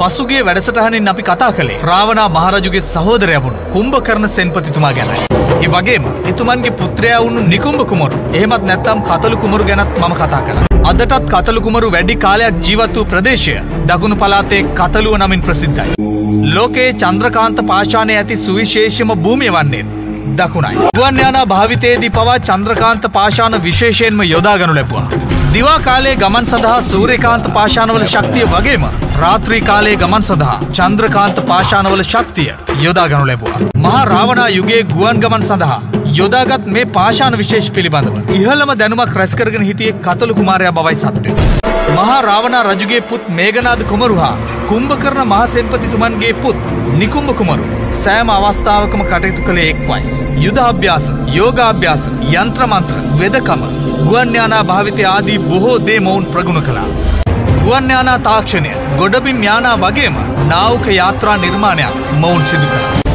පසුගේ වැඩසටහනින් අපි කතා කළේ රාවණා මහරජුගේ සහෝදරය වුණු කුම්භ කරන සෙන්පතිතුමා ගැනයි. ඒ වගේම එතුමන්ගේ පුත්‍රයා වුණු නිකුම්භ කුමරු එහෙමත් නැත්නම් කතලු කුමරු ගැනත් මම කතා කළා. අදටත් කතලු කුමරු වැඩි කාලයක් ජීවත් වූ ප්‍රදේශය දකුණු පළාතේ කතලුව නමින් ප්‍රසිද්ධයි. ලෝකයේ චන්ද්‍රකාන්ත පාෂාණය ඇති සුවිශේෂම භූමිය වන්නේ දකුණයි. ගුවන් යානා භාවිතයේදී පවා චන්ද්‍රකාන්ත පාෂාණ විශේෂයෙන්ම යොදාගනු ලැබුවා. දිවා කාලයේ ගමන් සඳහා සූර්යකාන්ත පාෂාණවල ශක්තිය වගේම රාත්‍රී කාලයේ ගමන් සඳහා චන්ද්‍රකාන්ත පාෂාණවල ශක්තිය යොදාගනු ලැබුවා. මහා රාවණා යුගයේ ගුවන් ගමන් සඳහා යොදාගත් මේ පාෂාණ විශේෂ පිළිබඳව ඉහළම දැනුමක් රැස්කරගෙන හිටියේ කතලු කුමාරයා බවයි සත්‍යය. මහා රාවණා රජුගේ පුත් මේඝනාද කුමරු හා කුම්භකර්ණ මහ සෙන්පතිතුමන්ගේ පුත් නිකුම්භ කුමරු සෑම අවස්ථාවකම කටයුතු කළේ එක්වයි. යුදාභ්‍යාස, යෝගාභ්‍යාස, යන්ත්‍ර මන්ත්‍ර, වෙදකම, ගුවන් යානා භාවිතය ආදී බොහෝ දේ මොවුන් ප්‍රගුණ කළා. ගුවන් යානා තාක්ෂණය, ගොඩබිම් යානා වගේම නාවක යාත්‍රා නිර්මාණයක් මොවුන් සිදු කළා.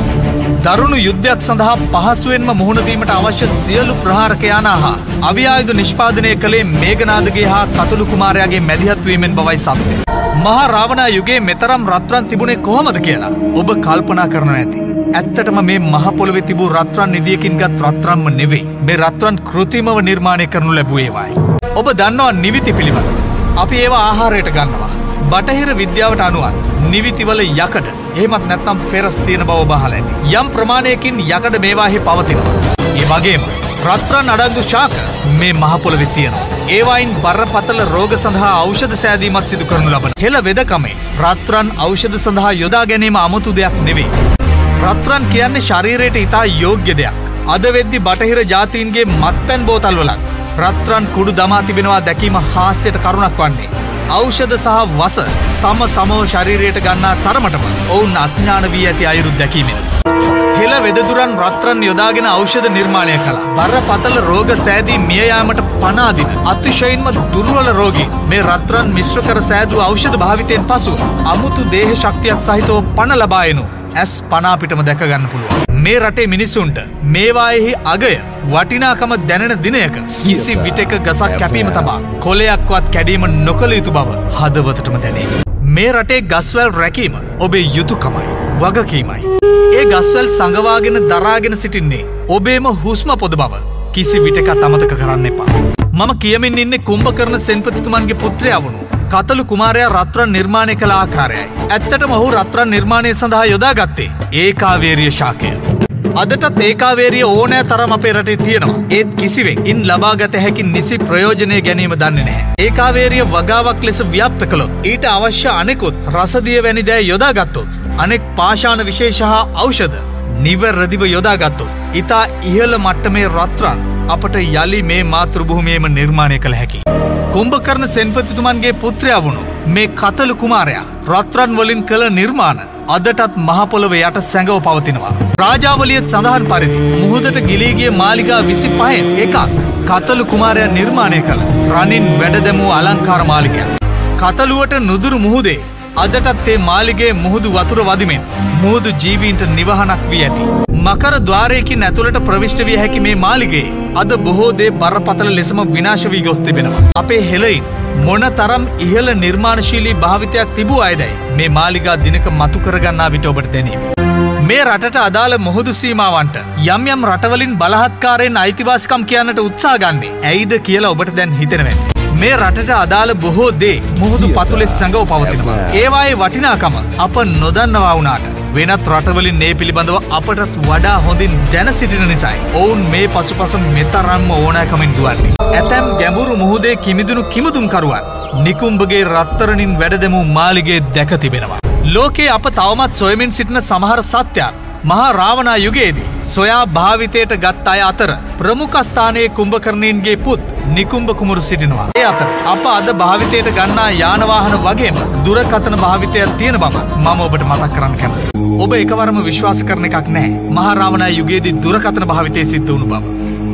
දරුණු යුද්ධයක් සඳහා පහසුවෙන්ම මුහුණදීමට අවශ්‍ය සියලු ප්‍රහාරකයානා හා අවියායුධ නිෂ්පාදනය කළේ මේඝනාදගේ හා කතුළු කුමාරයාගේ මැදිහත්වීමෙන් බවයි සත්‍යය. මහා රාවණා යුගයේ මෙතරම් රත්රන් තිබුණේ කොහොමද කියලා ඔබ කල්පනා කරන ඇති. ඇත්තටම මේ මහපොළොවෙ තිබූ රත්රන් නිදියකින් ගත් රත්රම්ම නෙවෙයි. මේ රත්රන් කෘතිමව නිර්මාණය කරනු ලැබුවේවායි. ඔබ දන්නවා නිවිති පිළිබඳ. අපි ඒවා ආහාරයට ගන්නවා. බටහිර විද්‍යාවට අනුවත් නිවිතිවල යකඩ එහෙමත් නැත්නම් ෆෙරස් තියෙන බව බහල ඇති. යම් ප්‍රමාණයකින් යකඩ මේවාහි පවතිනවා. ඒ වගේම රත්රන් අඩංගු ශාක මේ මහපොළවෙ තියෙනවා. ඒවායින් බරපතල රෝග සඳහා ඖෂධ සෑදීමත් සිදු කරනු ලබන. හෙළ වෙදකමේ රත්රන් ඖෂධ සඳහා යොදා ගැනීම අමුතු දෙයක් නෙවෙයි. රත්රන් කියන්නේ ශරීරයට ඉතා යෝග්‍ය දෙයක්. අද වෙද්දි බටහිර ජාතීන්ගේ මත්පැන් බෝතල් වලත් රත්රන් කුඩු දමා තිබෙනවා දැකීම හාස්‍යයට කරුණක් වන්නේ. ඖෂධ සහ වස සම සමෝ ශරීරයට ගන්නා තරමටම ඔවුන් අඥාන වී ඇති අයුරුත් දැකීමෙන. හෙළ වෙදදුරන් රත්රන් යොදාගෙන ඖෂධ නිර්මාණය කළා. බරපතල රෝග සෑදී මියයාමට පනාදින අතිශයින්ම දුර්වල රෝගී මේ රත්රන් මිශ්‍ර කර සෑදූ ඖෂධ භාවිතයෙන් පසු අමුතු දේහ ශක්තියක් සහිතව පණ ලබායනු ඇස් පනාපිටම දැකගන්න පුළුවන්. මේ රටේ මිනිසුන්ට මේවායෙහි අගය වටිනාකම දැනෙන දිනයක සිසි විටක ගසක් කැපීම තමා කොලයක්වත් කැඩීම නොකළ යුතු බව හදවතටම දැනේ. මේ රටේ ගස්වැල් රැකීම ඔබේ යුතුකමයි වගකීමයි. ඒ ගස්වැල් සඟවාගෙන දරාගෙන සිටින්නේ ඔබේම හුස්ම පොද බව කිසි විටකත් අමතක කරන්න එපා. මම කියමින් ඉන්නේ කුම්භ කරන සෙන්පතිතුමන්ගේ පුත්‍රයා වුණු කතලු කුමාරයා රත්රන් නිර්මාණය කළ ආකාරයයි. ඇත්තටම ඔහු රත්රන් නිර්මාණය සඳහා යොදාගත්තේ ඒකාවේරිය ශාකය. අදටත් ඒකාවේරිය ඕනෑ තරම් අපේ රටේ තියෙනවා. ඒත් කිසිවෙක් ඉන් ලබාගත හැකි නිසි ප්‍රයෝජනය ගැනීම දන්නේ නැහැ. ඒකාවේරිය වගාවක් ලෙස ව්‍යාප්ත කළොත් ඊට අවශ්‍ය අනෙකුත් රසදිය වැනි දෑ යොදාගත්තොත්. අනෙක් පාෂාණ විශේෂ හා ඖෂධ නිවරදිව යොදාගත්තොත්. ඉතා ඉහළ මට්ටමේ රත්රන් අපට යළි මේ මාතෘභූමියම නිර්මාණය කළ හැකි. කුම්භකරන සෙන්පතිතුමන්ගේ පුත්‍රයා වුණු මේ කතලු කුමාරයා රත්රන් වලින් කළ නිර්මාණ අදටත් මහපොළොව යට සැඟව පවතිනවා. රාජාවලියත් සඳහන් පරිදි මුහුදට ගිලීගිය මාලිගා විසි පහෙන් එකක් කතලු කුමාරයා නිර්මාණය කළ රනින් වැඩ දැමූ අලංකාර මාලිකයක්. කතලුවට නුදුරු මුහුදේ අදටත් ඒ මාලිගේ මුහුදු වතුර වදිමෙන් මුහුදු ජීවීන්ට නිවහනක් වී ඇති. මකර ద్వාරයකින් ඇතුළට ප්‍රවිෂ්ට විය හැකි මේ මාලිගේ අද බොහෝ දේ බරපතල ලෙසම විනාශ වී ගොස් තිබෙනවා. අපේ හෙළයින් මොන තරම් ඉහළ නිර්මාණශීලී භාවිතයක් තිබූ අයදැයි මේ මාලිගා දිනක මතු කරගන්නා විට ඔබට දැනීවි. මේ රටට අදාළ මුහුදු සීමාවන්ට යම් යම් රටවලින් බලහත්කාරයෙන් අයිතිවාසිකම් කියන්නට උත්සා ගන්නේ ඇයිද කියලා ඔබට දැන් හිතෙනවැ. මේ රටට අදාළ බොහෝ දේ මුහුදු පතුලෙස් සඟව පවතිනවා. ඒවායේ වටිනාකම අප නොදන්නවා වුණාට. වෙනත් රටවලින් ඒ පිළිබඳව අපටත් වඩා හොඳින් දැන සිටින නිසයි. ඔවුන් මේ පසුපස මෙතරම්ම ඕනෑකමින් දුවන්නේ. ඇතැම් ගැඹුරු මුහුදේ කිමිදුණු කිමුදුම්කරුවන්. නිකුම්භගේ රත්තරනින් වැඩදමූ මාලිගේ දැක තිබෙනවා. ලෝකයේ අප තවමත් සොයමින් සිටින සමහර සත්‍යයන් මහා රාවණා යුගයේදී සොයා භාවිතයට ගත් අය අතර ප්‍රමුඛස්ථානයේ කුම්භකරණීන්ගේ පුත් නිකුම්භ කුමරු සිටිනවා. ඒ අතර අප අද භාවිතයට ගන්නා යානවාහන වගේම දුරකථන භාවිතයක් තියෙන බව මම ඔබට මතක් කරන්න කැමතියි. ඔබ එකවරම විශ්වාස කරන එකක් නැහැ. මහා රාවණා යුගයේදී දුරකථන භාවිතය සිද්ධ වුණු බව.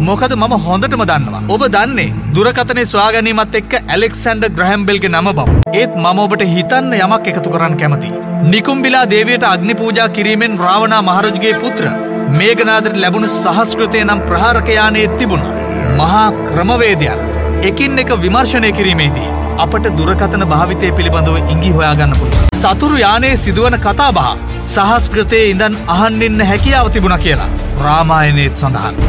මොකද මම හොඳටම දන්නවා. ඔබ දන්නේ දුරකථනය ස්වාගැනීමත් එක්ක ඇලෙක්සන්ඩ ග්‍රහැම්බෙල්ගේ නම බව. ඒත් මම ඔබට හිතන්න යමක් එකතු කරන්න කැමති. නිකුම්බිලා දේවයට අග්නි පූජා කිරීමෙන් රාවණා මහරජගේ පුත්‍ර මේඝනාදට ලැබුණු සහස්කෘතය නම් ප්‍රහාරකයානයේ තිබුණ. මහා ක්‍රමවේදයන් එකින් එක විමර්ශනය කිරීමේදී. අපට දුරකතන භාවිතය පිළිබඳව ඉංගි හොයාගන්න පුළුවන්. සතුරු යානයේ සිදුවන කතා බහ සහස්කෘතයේ ඉඳන් අහන්නින්න හැකියාව තිබුණ කියලා රාමායනයත් සඳහන්.